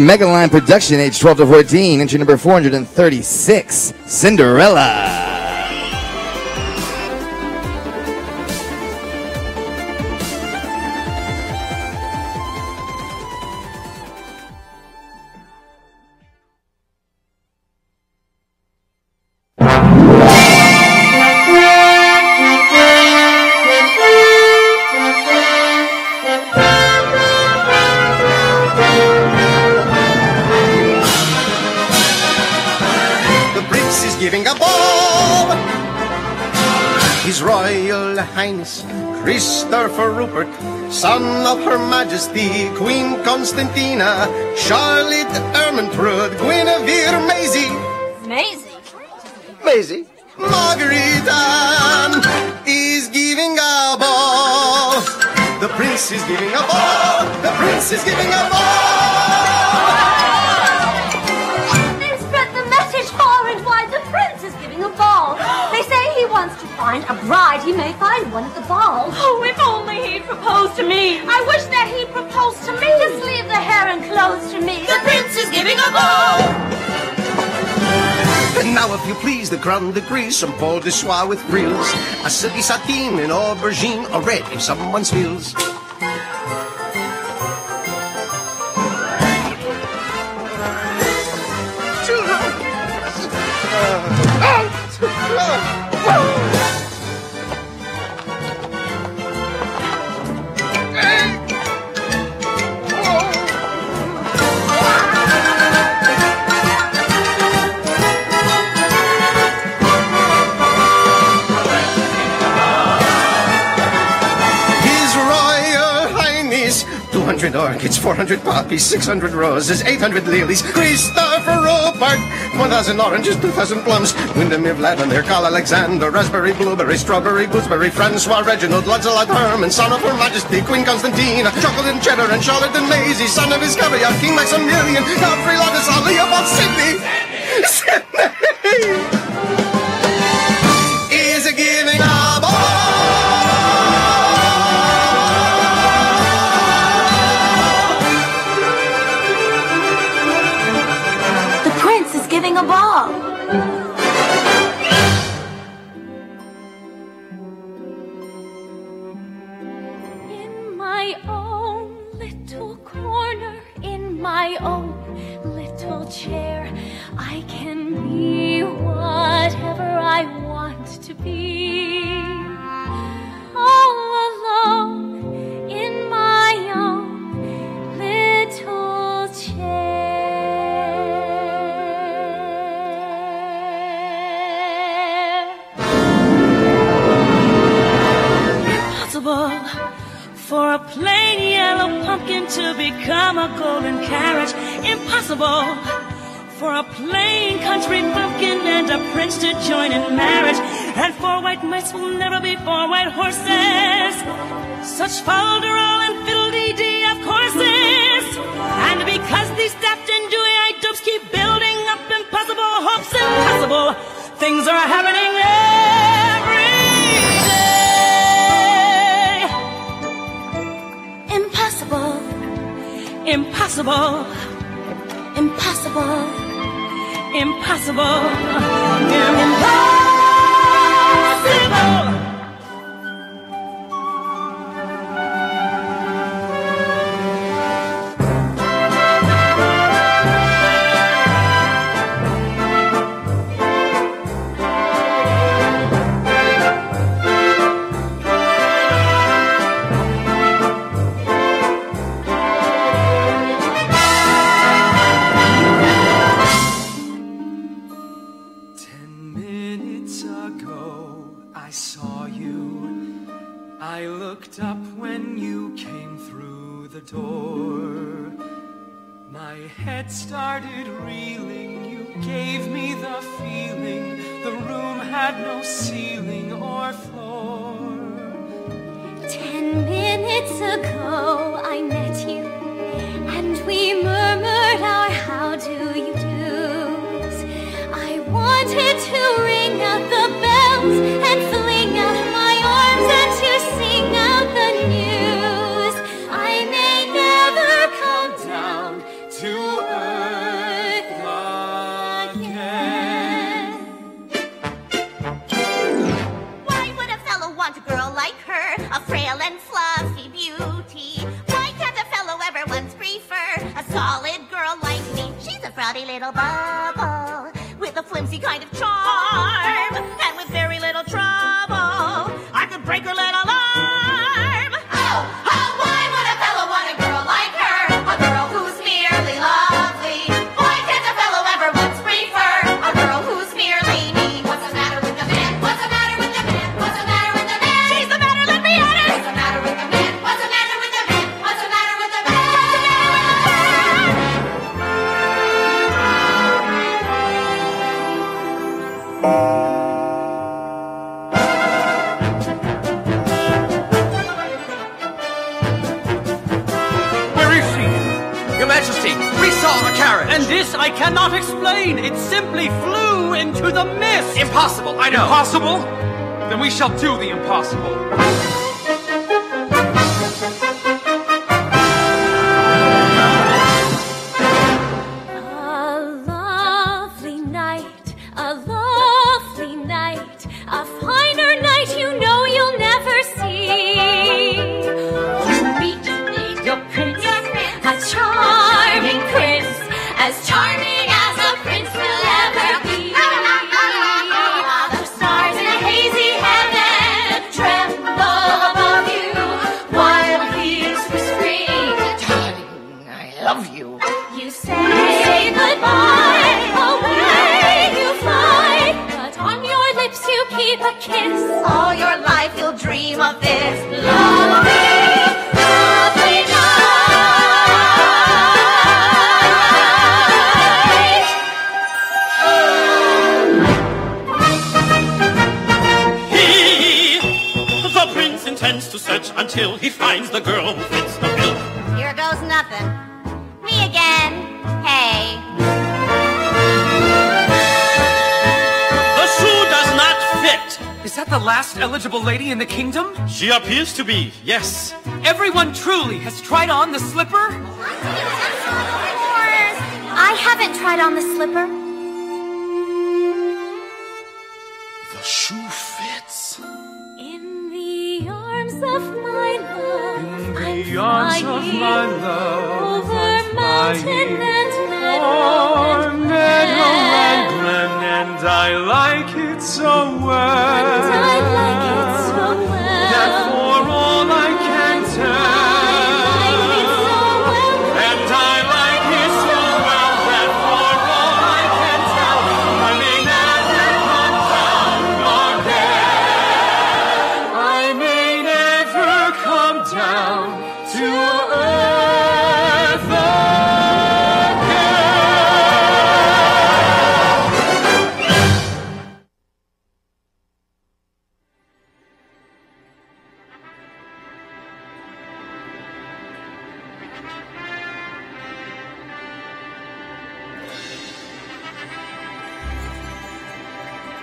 Megaline production, age 12 to 14, entry number 436, Cinderella. The prince is giving a ball. His Royal Highness Christopher Rupert, son of Her Majesty Queen Constantina, Charlotte Ermentrude, Guinevere Maisie, Maisie. Maisie, Margarita is giving a ball. The prince is giving a ball. The prince is giving a ball. A bride. He may find one at the ball. Oh, if only he'd propose to me. I wish that he'd propose to me. Just leave the hair and clothes to me. The prince is giving a ball. And now, if you please, the crown degrees, some peau de soie with frills, a silky sateen, an aubergine, or red if someone's feels. 200 orchids, 400 poppies, 600 roses, 800 lilies, Christopher Rupert, 1,000 oranges, 2,000 plums, Windermere Lavender, Carl Alexander, Raspberry, Blueberry, Strawberry, Gooseberry, Francois Reginald, Lancelot Herman, son of Her Majesty, Queen Constantina, Chocolate and Cheddar, and Charlotte and Maisie, son of his caviar, King Maximilian, Godfrey Ladislaw, Leopold Sydney. Sydney! Is little corner, in my own little chair, I can be whatever I want to be. To become a golden carriage. Impossible for a plain country bumpkin and a prince to join in marriage. And four white mice will never be four white horses. Such falderall and fiddle-dee-dee of courses. And because these daft and dewy-eyed dopes keep building up impossible hopes, impossible things are happening Impossible, impossible. impossible, impossible. Ten I saw you. I looked up when you came through the door. My head started reeling. You gave me the feeling the room had no ceiling or floor. Ten minutes ago And this I cannot explain. It simply flew into the mist. Impossible, I know. Impossible? Then we shall do the impossible. until he finds the girl who fits the bill. Here goes nothing. Me again. Hey. The shoe does not fit. Is that the last eligible lady in the kingdom? She appears to be, yes. Everyone truly has tried on the slipper? I haven't tried on the slipper. my of my love, over mountain oh, and meadow, and meadow and glen, and I like it so well.